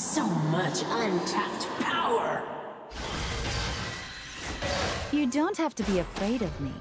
So much untapped power! You don't have to be afraid of me.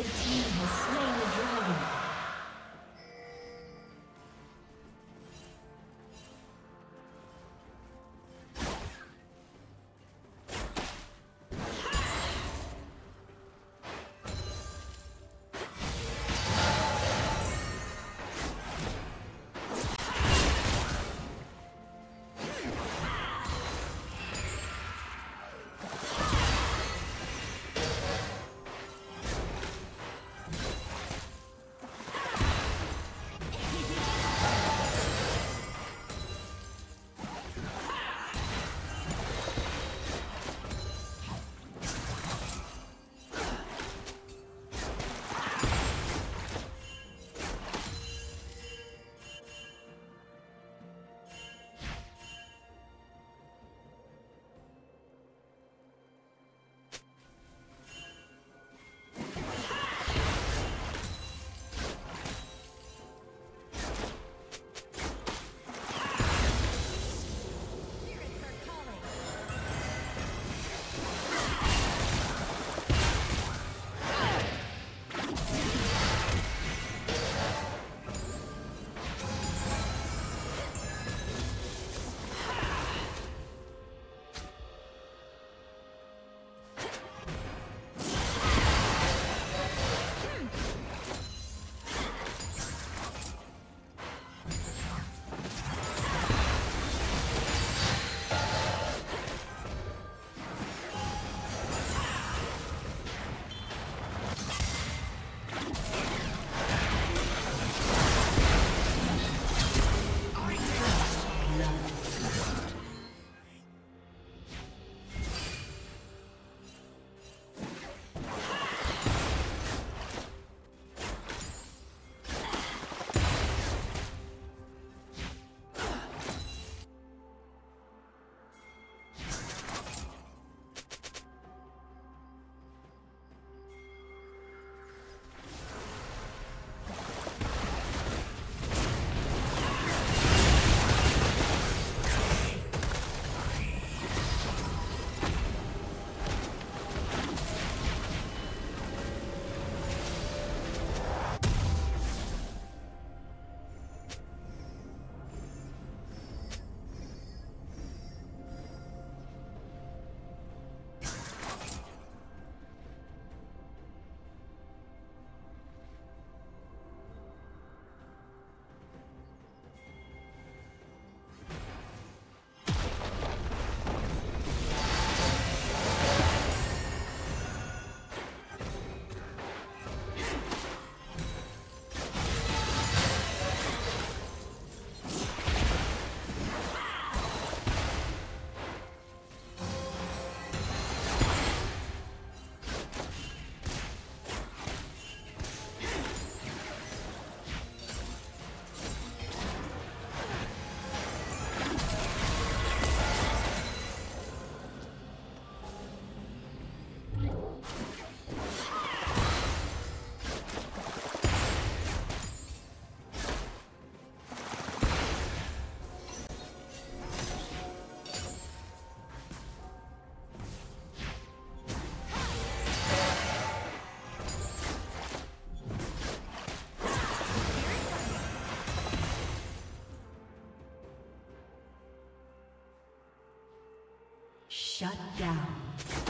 Red team Shut down.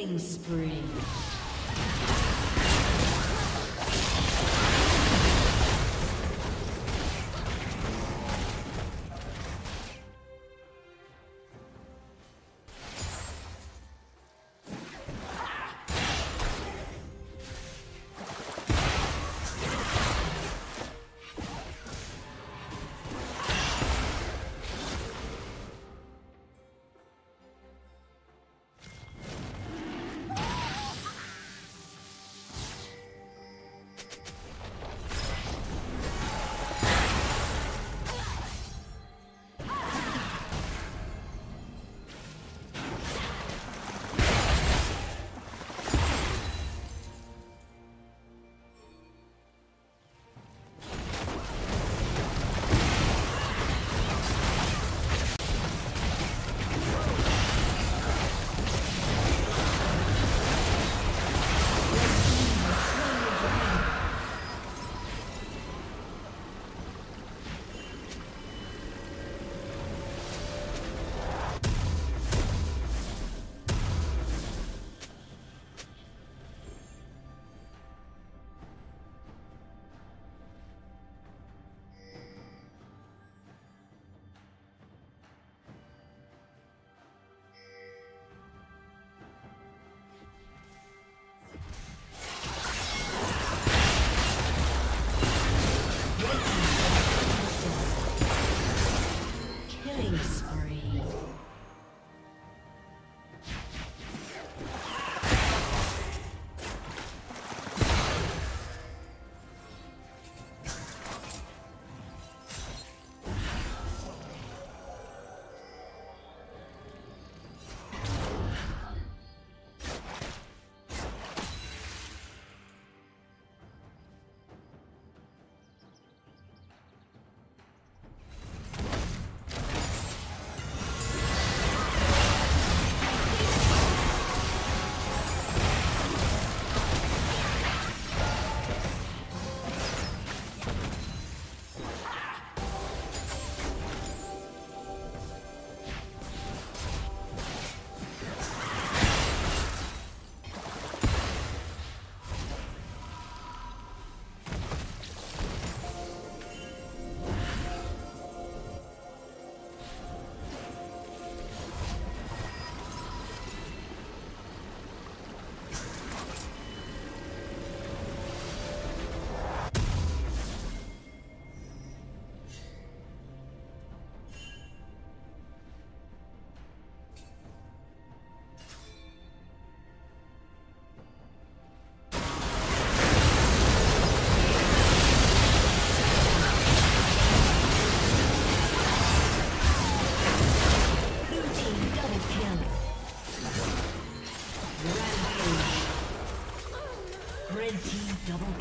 Killing spree.